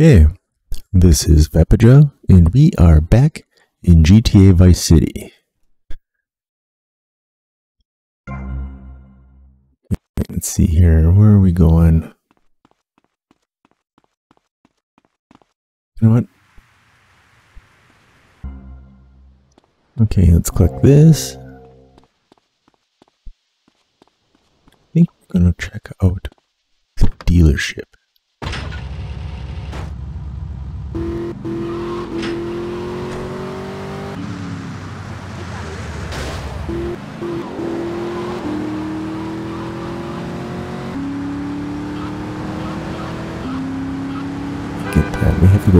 Okay, this is Vepeja, and we are back in GTA Vice City. Let's see here, where are we going? You know what? Okay, let's click this. I think we're gonna check out the dealership.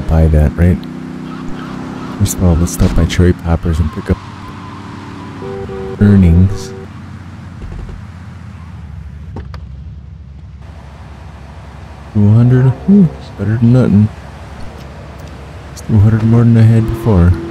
Go buy that, right? First of all, let's stop by Cherry Poppers and pick up earnings. Two hundred. Hmm, it's better than nothing. Two hundred more than I had before.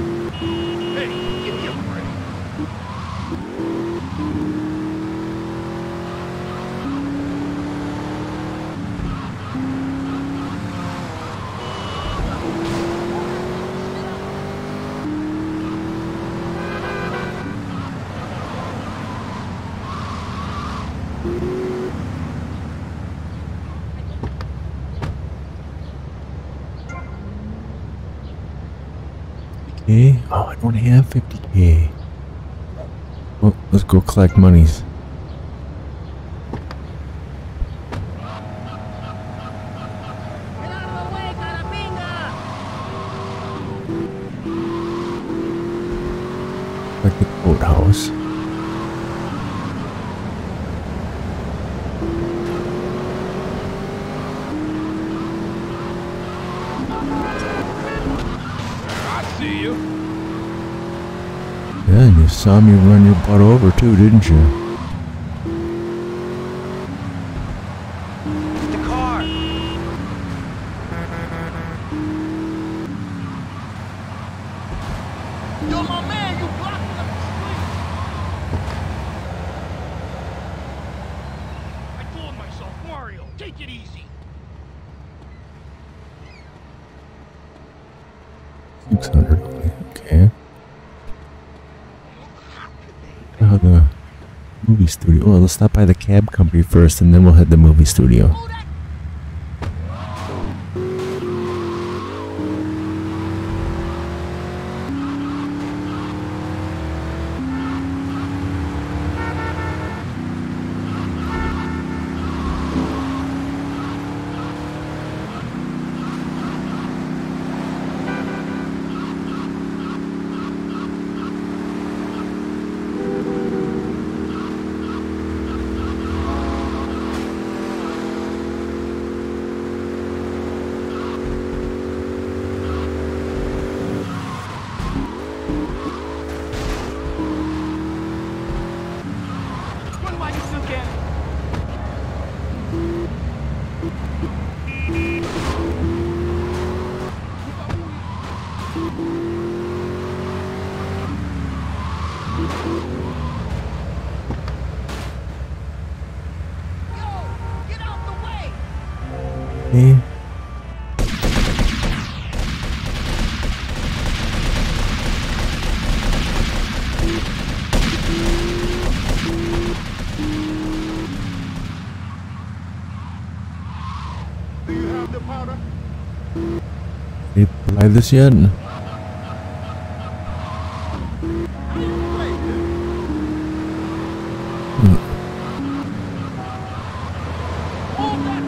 Okay. Oh, I don't have 50k. Well, let's go collect monies. Yeah, and you saw me run your butt over too, didn't you? The car. Yo, my man, you blocking the street. I told myself, Mario, take it easy. Six hundred. Okay. Oh, the movie studio. Well, let's stop by the cab company first, and then we'll head to the movie studio. Did this yet? Hold hmm.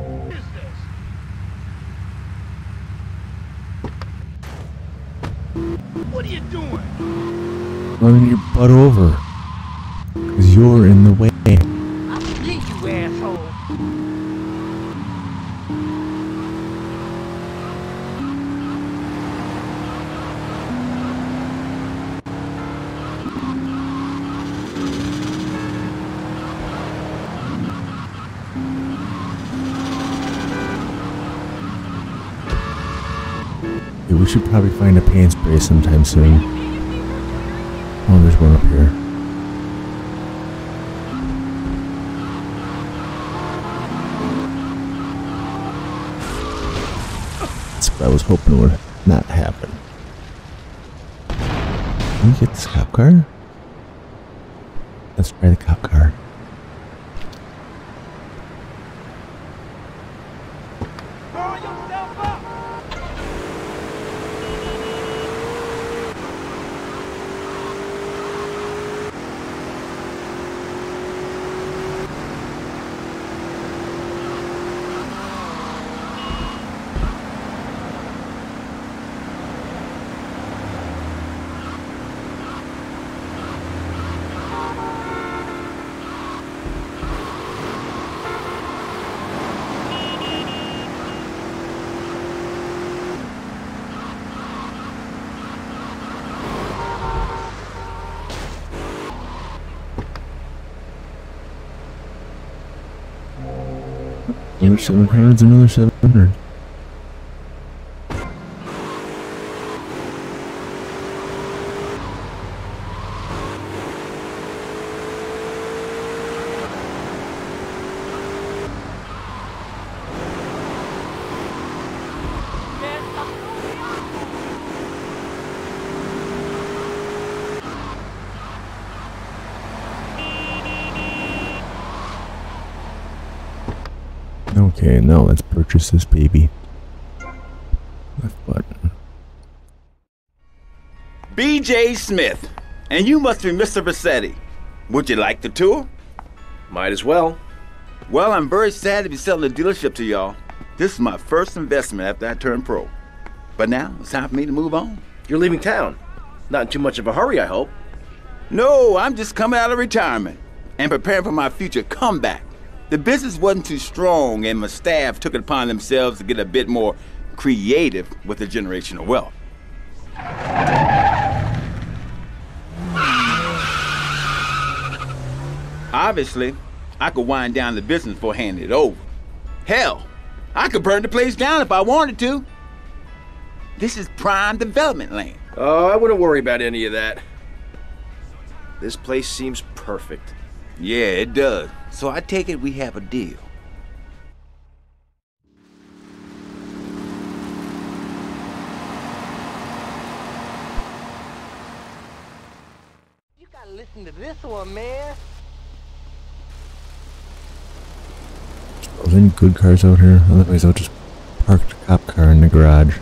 butt over. Because you're in the way. You, asshole. Yeah, we should probably find a paint spray sometime soon. One up here. That's what I was hoping would not happen. Can we get this cop car? Let's try the cop car. Another 700's another 700. Okay, now let's purchase this baby. Left button. BJ Smith, and you must be Mr. Vercetti. Would you like the tour? Might as well. Well, I'm very sad to be selling the dealership to y'all. This is my first investment after I turned pro. But now it's time for me to move on. You're leaving town. Not in too much of a hurry, I hope. No, I'm just coming out of retirement and preparing for my future comeback. The business wasn't too strong, and my staff took it upon themselves to get a bit more creative with the generation of wealth. Obviously, I could wind down the business before handing it over. Hell, I could burn the place down if I wanted to. This is prime development land. Oh, I wouldn't worry about any of that. This place seems perfect. Yeah, it does. So I take it we have a deal. You gotta listen to this one, man. Are there any good cars out here? Otherwise, I'll just park the cop car in the garage.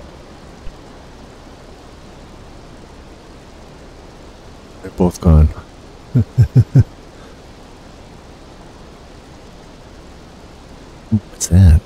They're both gone. What's that?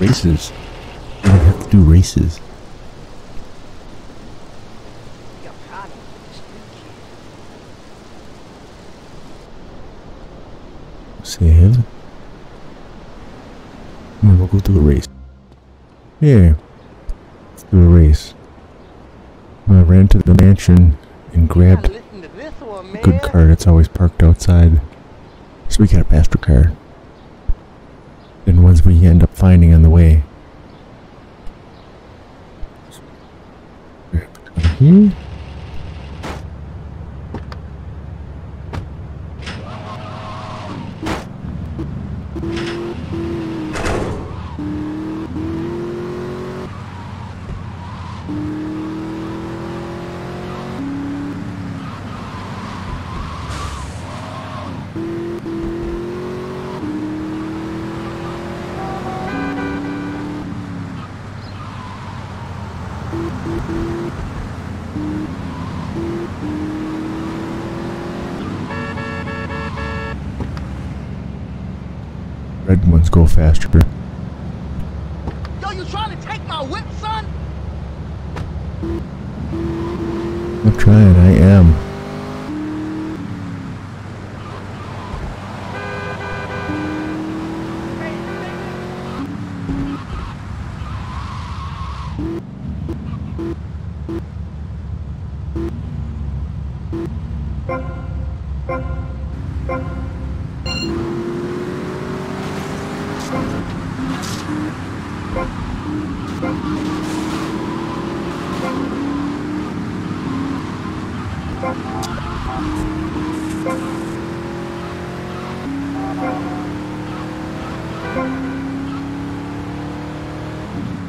Races. We don't have to do races. Save. And we'll go do a race. Yeah. Let's do a race. I ran to the mansion and grabbed one, a good car that's always parked outside. So we got a pastor car. And ones we end up finding on the way. Here. Red ones go faster. Yo, you trying to take my whip, son? I'm trying, I am.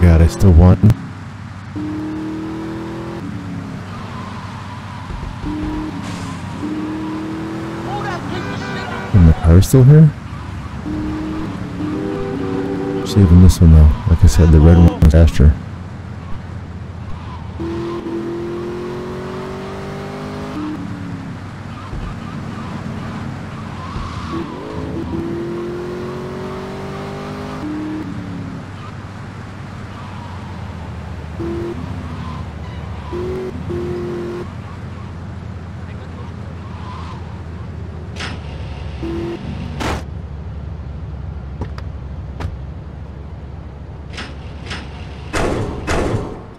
God, I still shit. And the car's still here? Saving this one though. Like I said, the red one was faster.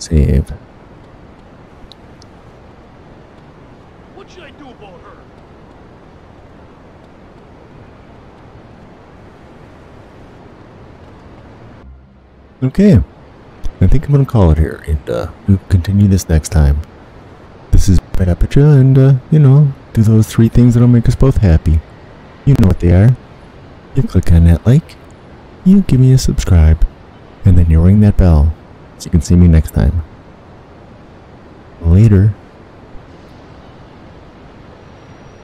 Save. What should I do about her? Okay. I think I'm gonna call it here, and uh, we'll continue this next time. This is Brett Aperture, and uh, you know, do those three things that'll make us both happy. You know what they are. You click on that like, you give me a subscribe, and then you ring that bell so you can see me next time. Later.